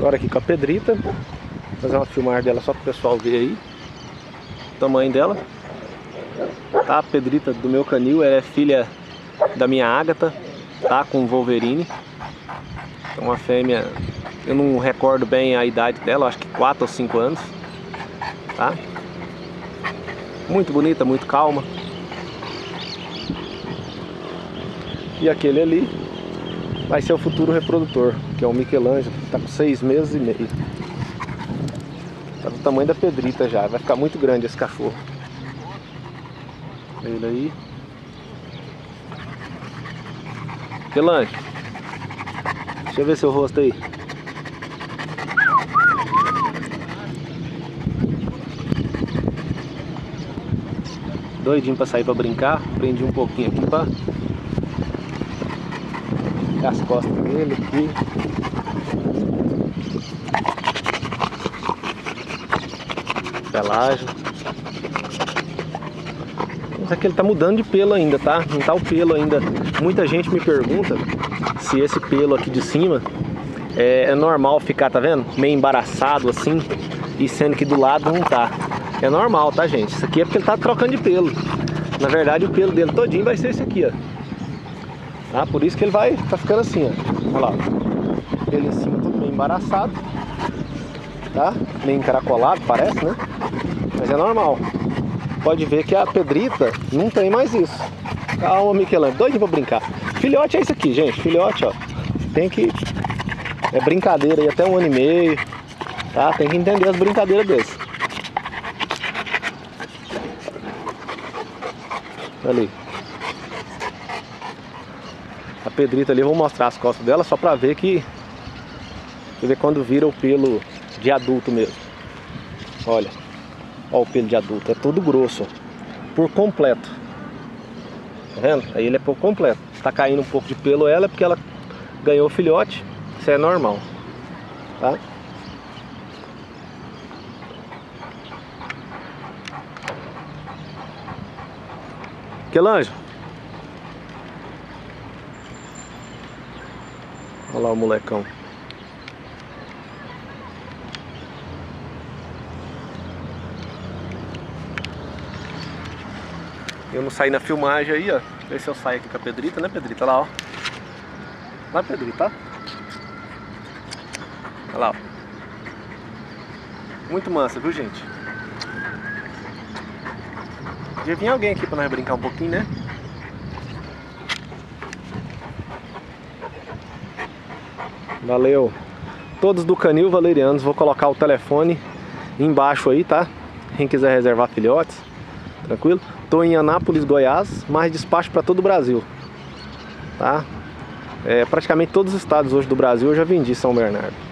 Agora aqui com a Pedrita. Vou fazer uma filmagem dela só para o pessoal ver aí. O tamanho dela. Tá? A Pedrita do meu canil, ela é filha da minha Ágata, tá? Com Wolverine. É uma fêmea, eu não recordo bem a idade dela, acho que 4 ou 5 anos. Tá? Muito bonita, muito calma. E aquele ali vai ser o futuro reprodutor, que é o Michelangelo, que está com seis meses e meio. Tá do tamanho da pedrita já, vai ficar muito grande esse cachorro. Ele aí. Michelangelo, deixa eu ver seu rosto aí. Doidinho para sair para brincar, prendi um pouquinho aqui para as costas dele aqui. Pelagem. Mas aqui ele tá mudando de pelo ainda, tá? Não tá o pelo ainda. Muita gente me pergunta se esse pelo aqui de cima é, é normal ficar, tá vendo? Meio embaraçado assim. E sendo que do lado não tá. É normal, tá gente? Isso aqui é porque ele tá trocando de pelo. Na verdade o pelo dele todinho vai ser esse aqui, ó. Tá? Por isso que ele vai tá ficando assim, ó. Olha lá. Ele em cima todo meio embaraçado. Tá? Meio encaracolado, parece, né? Mas é normal. Pode ver que a pedrita não tem mais isso. Calma, Michelangelo. Doido pra brincar. Filhote é isso aqui, gente. Filhote, ó. Tem que... É brincadeira aí até um ano e meio. Tá? Tem que entender as brincadeiras desse. Ali a pedrita ali, eu vou mostrar as costas dela só pra ver que Você ver quando vira o pelo de adulto mesmo Olha Olha o pelo de adulto, é todo grosso Por completo Tá vendo? Aí ele é por completo Tá caindo um pouco de pelo ela é porque ela ganhou o filhote Isso é normal Tá? Quelanjo Olha lá o molecão. Eu não saí na filmagem aí, ó. Vê se eu saio aqui com a Pedrita, né, Pedrita? Olha lá, ó. Lá, Pedrita, Olha lá, ó. Muito mansa, viu, gente? Podia vir alguém aqui pra nós brincar um pouquinho, né? Valeu. Todos do Canil Valerianos, vou colocar o telefone embaixo aí, tá? Quem quiser reservar filhotes, tranquilo? Tô em Anápolis, Goiás, mas despacho para todo o Brasil, tá? É, praticamente todos os estados hoje do Brasil eu já vendi São Bernardo.